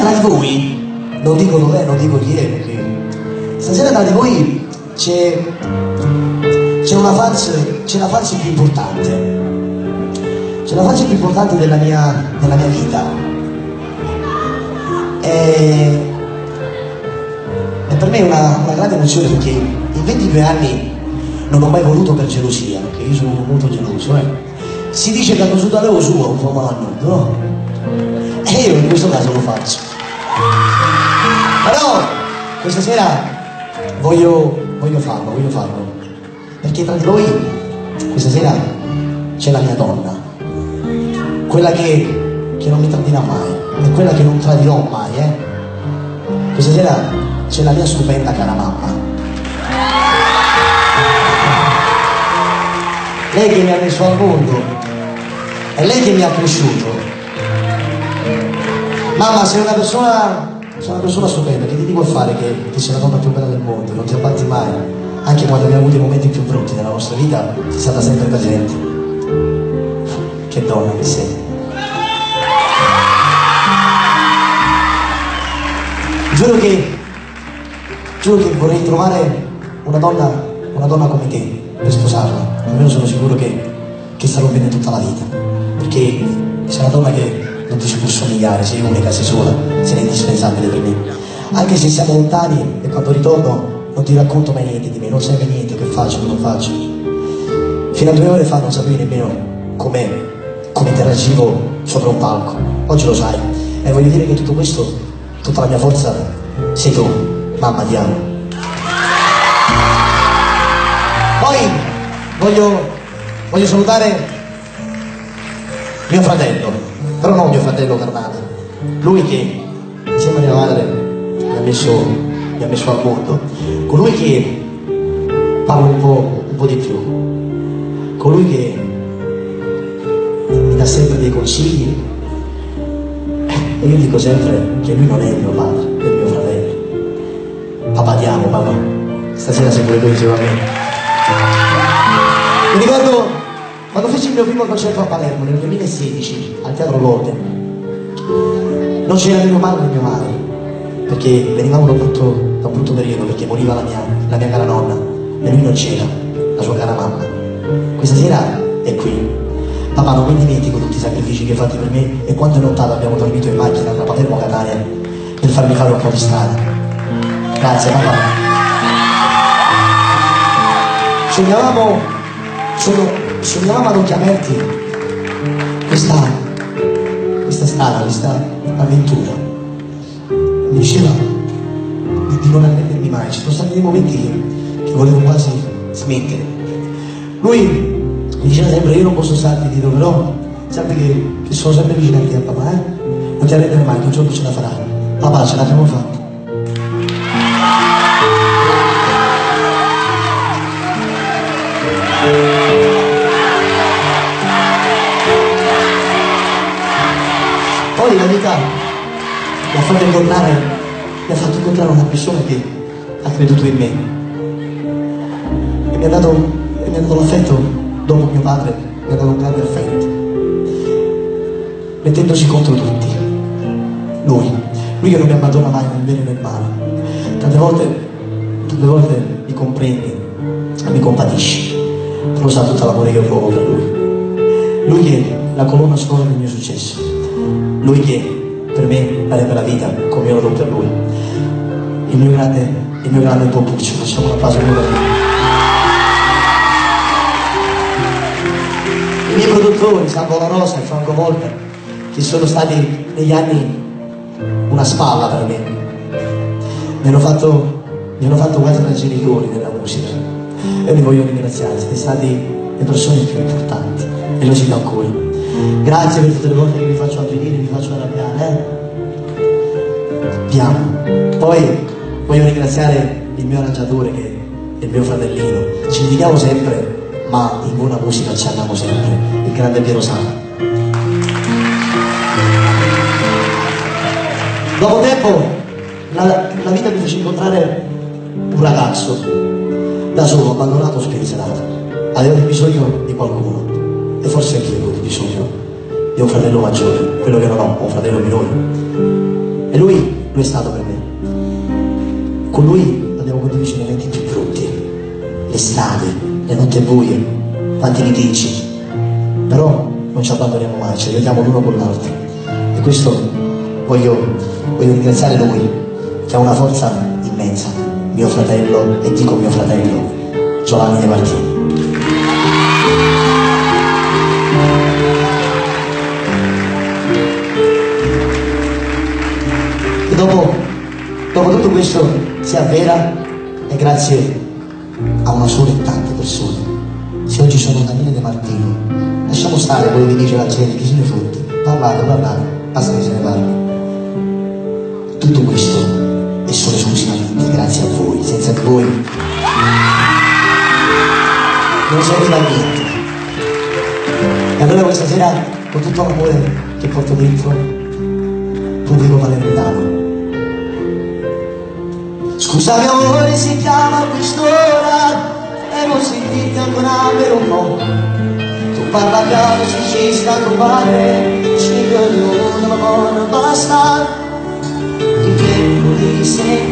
tra di voi, non dico non dico chi è, perché stasera tra di voi c'è, una fase, c'è la fase più importante. C'è la fase più importante della mia, della mia vita. E, e per me è una, una grande emozione perché in 22 anni non ho mai voluto per gelosia, perché io sono molto geloso. Eh. Si dice che hanno sudato lo suo, un po' malano, no? E io in questo caso lo faccio. Però questa sera voglio, voglio farlo, voglio farlo. Perché tra di voi questa sera c'è la mia donna, quella che, che non mi tradirà mai, è quella che non tradirò mai, eh. Questa sera c'è la mia stupenda cara mamma. Lei che mi ha messo al mondo, è lei che mi ha cresciuto. Mamma, sei una persona, sei una persona stupenda, che ti dico a fare che, che sei la donna più bella del mondo, non ti abbatti mai, anche quando abbiamo avuto i momenti più brutti della nostra vita, sei stata sempre presente. Che donna che sei. Giuro che, giuro che vorrei trovare una donna, una donna come te per sposarla. Almeno sono sicuro che, che starò bene tutta la vita. Perché sei una donna che non ti si può somigliare, sei unica, sei sola, sei indispensabile per me. Anche se siamo lontani e quando ritorno non ti racconto mai niente di me, non sai mai niente che faccio, che non faccio. Fino a due ore fa non sapevi nemmeno come, come interagivo sopra un palco. Oggi lo sai. E voglio dire che tutto questo, tutta la mia forza, sei tu, mamma di amo. Poi voglio, voglio salutare mio fratello, però non mio fratello carnale, lui che insieme a mia madre mi ha messo, mi ha messo al mondo, colui che parla un po', un po' di più, colui che mi dà sempre dei consigli e io dico sempre che lui non è mio padre, è mio fratello. Papà ti amo, papà. Stasera sei pure tu insieme a me. Mi ricordo quando feci il mio primo concerto a Palermo nel 2016 al Teatro Golden. Non c'era mio padre né mia madre, perché venivamo da un brutto, da un brutto periodo, perché moriva la mia, la mia cara nonna e lui non c'era, la sua cara mamma. Questa sera è qui. Papà, non mi dimentico tutti i sacrifici che hai fatto per me e quante nottate abbiamo dormito in macchina tra Palermo e Catania per farmi fare un po' di strada. Grazie, papà. Sognavamo, sono, occhi aperti questa, questa strada, questa avventura. Mi diceva di, di non arrendermi mai, ci sono stati dei momenti che, volevo quasi smettere. Lui mi diceva sempre io non posso starti dietro, però sappi che, che sono sempre vicino a te a papà, eh? Non ti arrendere mai, che un giorno ce la farai. Papà, ce l'abbiamo fatta. Mi ha fatto incontrare, mi ha fatto incontrare una persona che ha creduto in me e mi ha dato, mi ha dato l'affetto dopo mio padre, mi ha dato un grande affetto, mettendosi contro tutti. Lui, lui che non mi abbandona mai nel bene e nel male. Tante volte, tante volte mi comprendi, mi compatisci, tu lo sa tutto l'amore che provo per lui. Lui che è la colonna sonora del mio successo. Lui che per me darebbe la vita come io lo do per lui. Il mio grande, il mio grande Popuccio, facciamo un applauso a per lui. I miei produttori, Salvo La Rosa e Franco Volta, che sono stati negli anni una spalla per me. Mi hanno fatto, mi hanno fatto quasi da genitori nella musica. E li voglio ringraziare, siete stati le persone più importanti e lo siete ancora. Grazie per tutte le volte che vi faccio vi faccio arrabbiare. Eh? Vi amo. Poi voglio ringraziare il mio arrangiatore che è il mio fratellino. Ci litighiamo sempre, ma in buona musica ci andiamo sempre. Il grande Piero Sala. Dopo tempo la, la vita mi fece incontrare un ragazzo da solo, abbandonato, spensierato. Aveva bisogno di qualcuno e forse anche io avevo bisogno di un fratello maggiore, quello che non ho, un fratello minore. E lui, lui è stato per me. Con lui abbiamo condiviso i momenti più brutti, le strade, le notti buie, tanti litigi. Però non ci abbandoniamo mai, ci aiutiamo l'uno con l'altro. E questo voglio, voglio ringraziare lui, che ha una forza immensa, mio fratello, e dico mio fratello, Giovanni De Martini. Tutto questo si avvera è grazie a una sola e tante persone. Se oggi sono Daniele De Martino, lasciamo stare quello che dice la gente, chi se ne fotte, parlate, parlate, basta che se ne parli. Tutto questo è solo esclusivamente grazie a voi, senza voi non serviva a niente. E allora questa sera, con tutto l'amore che porto dentro, pubblico palermitano. Scusami amore, si chiama quest'ora e non sentite ancora per un po'. Tu parla piano, ci ci sta a trovare, ci credo, ma non basta. Ti chiedo di sentire